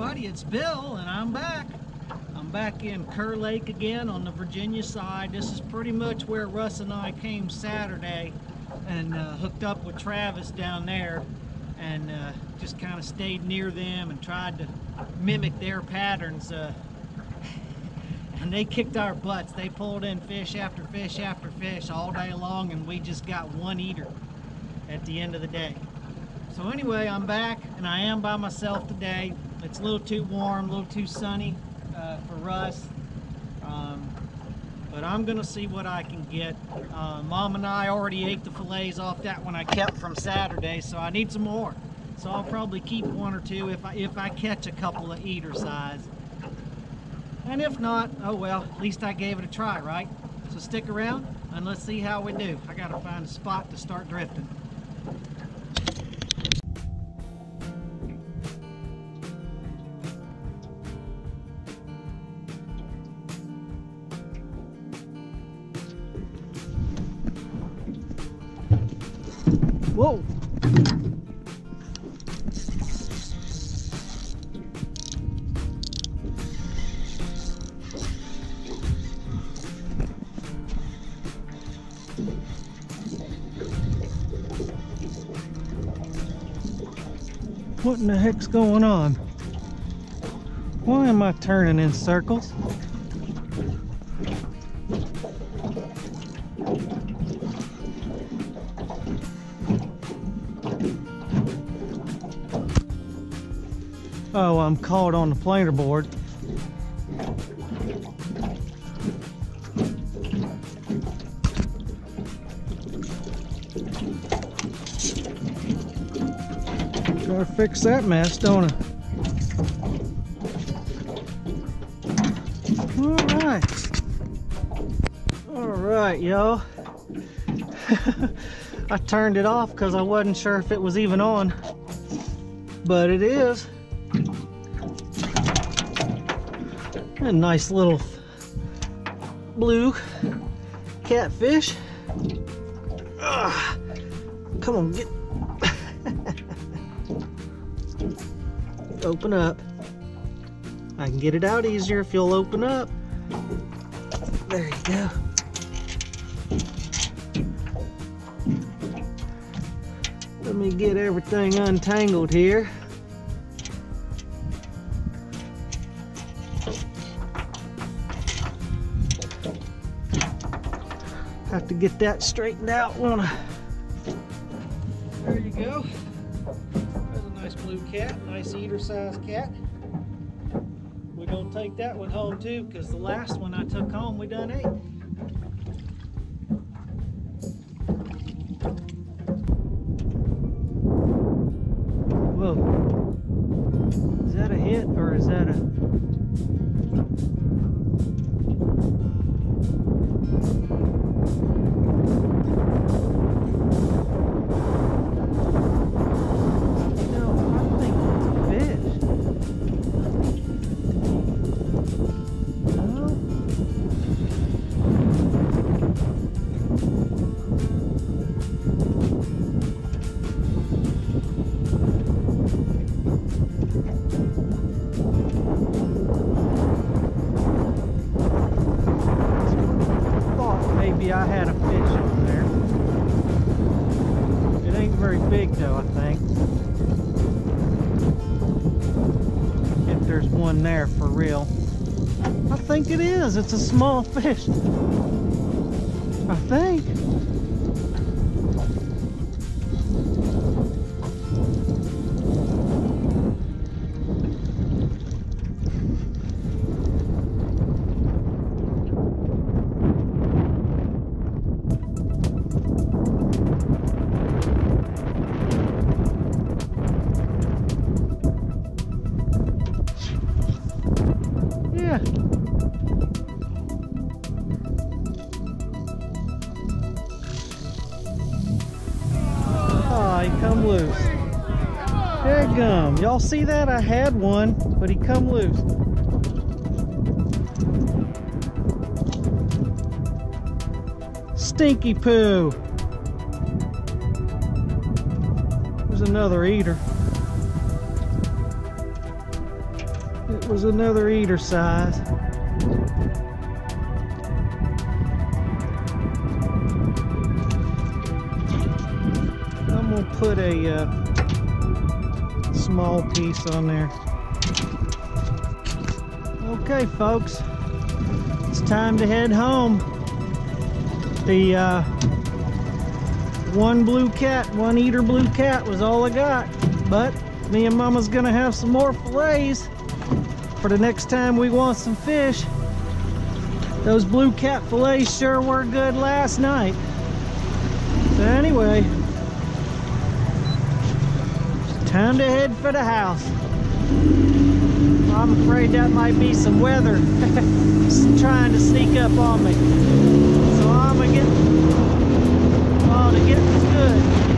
everybody, it's Bill and I'm back. I'm back in Kerr Lake again on the Virginia side. This is pretty much where Russ and I came Saturday and uh, hooked up with Travis down there and uh, just kind of stayed near them and tried to mimic their patterns. Uh, and they kicked our butts. They pulled in fish after fish after fish all day long and we just got one eater at the end of the day. So anyway, I'm back and I am by myself today. It's a little too warm, a little too sunny uh, for Russ. Um, but I'm gonna see what I can get. Uh, Mom and I already ate the fillets off that one I kept from Saturday, so I need some more. So I'll probably keep one or two if I, if I catch a couple of eater size. And if not, oh well, at least I gave it a try, right? So stick around and let's see how we do. I gotta find a spot to start drifting. Whoa! What in the heck's going on? Why am I turning in circles? Oh, I'm caught on the planer board. Gotta fix that mess, don't I? Alright. Alright, y'all. I turned it off because I wasn't sure if it was even on. But it is. A nice little blue catfish. Ugh. Come on, get. open up. I can get it out easier if you'll open up. There you go. Let me get everything untangled here. Have to get that straightened out, I? There you go. A nice blue cat, nice eater size cat. We're gonna take that one home too, because the last one I took home we done ate. Whoa. Is that a hit or is that a I had a fish on there. It ain't very big though, I think. If there's one there for real. I think it is. It's a small fish. I think. Yeah. He come loose. Dadgum. Y'all see that? I had one, but he come loose. Stinky poo. There's another eater. It was another eater size. I'm gonna put a uh, small piece on there. Okay, folks, it's time to head home. The uh, one blue cat, one eater blue cat was all I got, but me and Mama's gonna have some more fillets for the next time we want some fish. Those blue cat fillets sure were good last night. So anyway, time to head for the house. I'm afraid that might be some weather trying to sneak up on me. So I'm gonna get, oh, to get good.